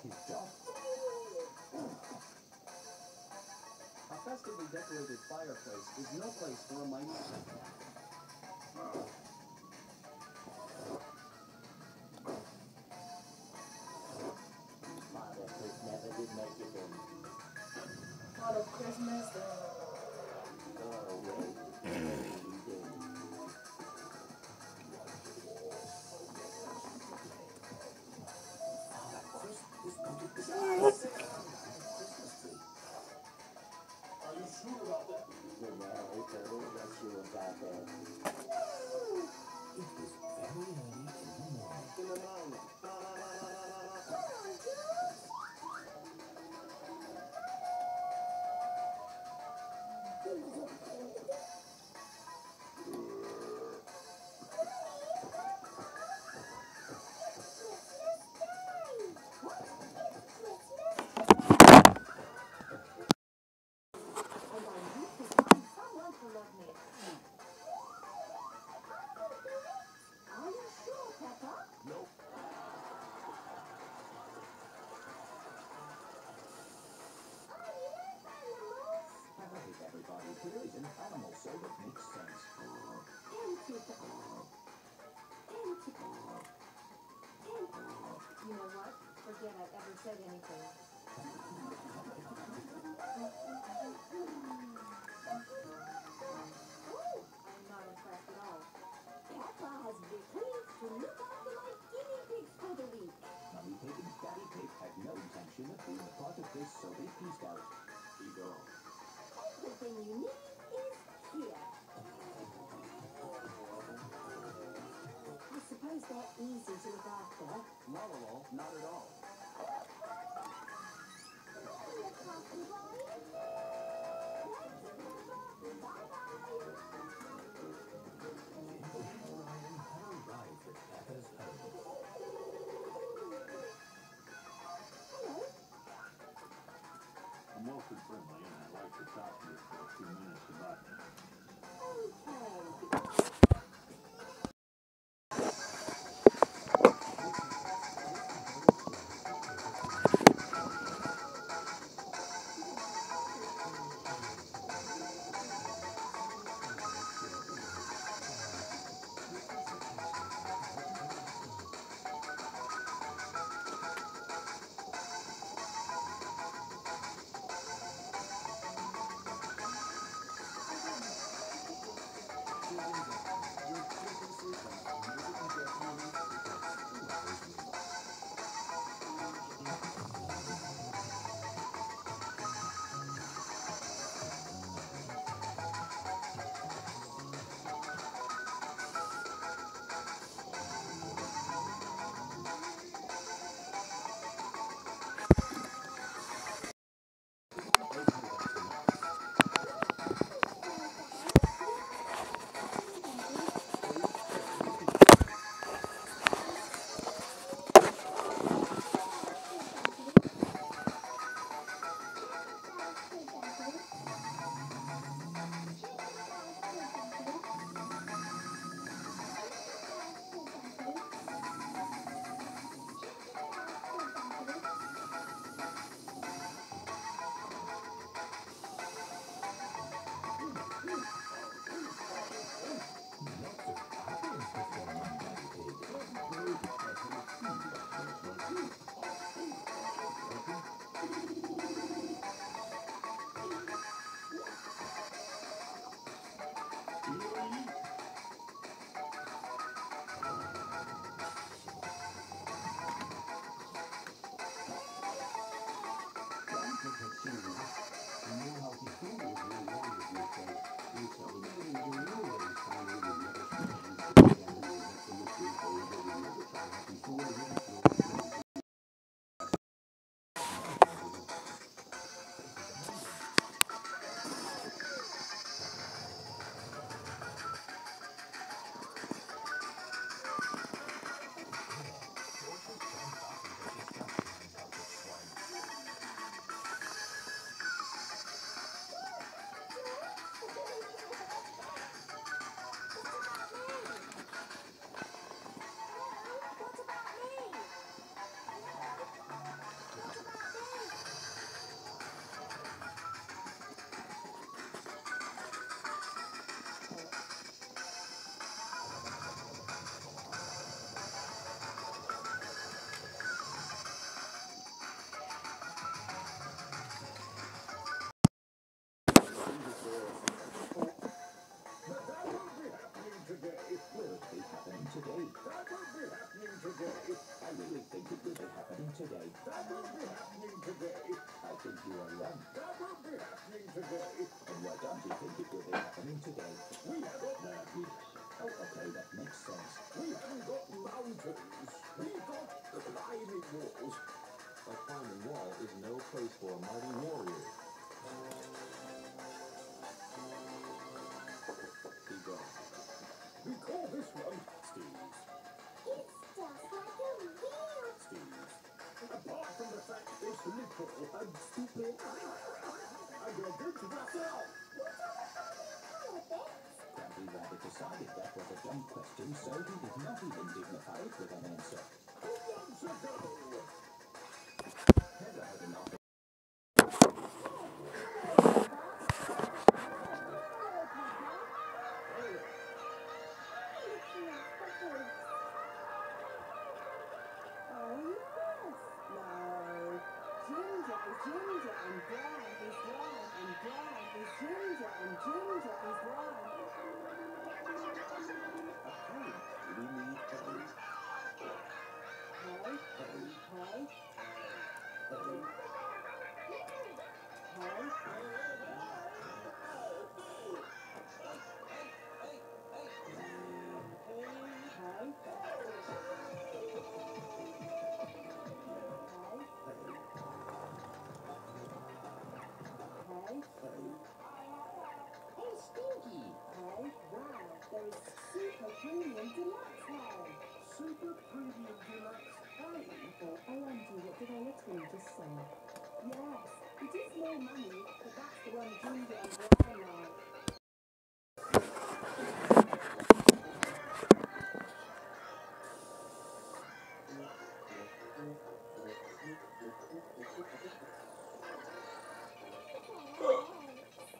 A festively decorated fireplace? Is no place for a mighty You I'm not impressed at all. Has to look after my guinea pigs for the week. Mummy Pig and Daddy Pig no intention of being a part of this. Everything you need I suppose they're easy to look after. Not at all. Not at all. Jingle Ryan had arrived at Peppa's home. I'm Wilfred Brimley, and I'd like to talk to you for a few minutes about Okay. That won't be happening today. I think you are wrong. That won't be happening today. And why don't you think it will be happening today? We haven't got. Oh, okay, that makes sense. We haven't got mountains. We've got the climbing walls. A climbing wall is no place for a mighty warrior. We call this one and stupid. And you're good to wrap it up. Grumpy Rabbit decided that was a dumb question, so he did not even dignify it with an answer. Who wants a go? Premium deluxe hay. Or OMG, what did our twin just say? Yes, it is more money, but that's the one ginger and.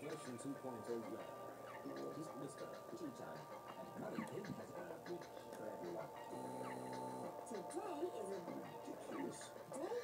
Version 2.0 Yard. He's Mr. Tea Time, and Mother King has got a big for everyone. Today is a Ridiculous. day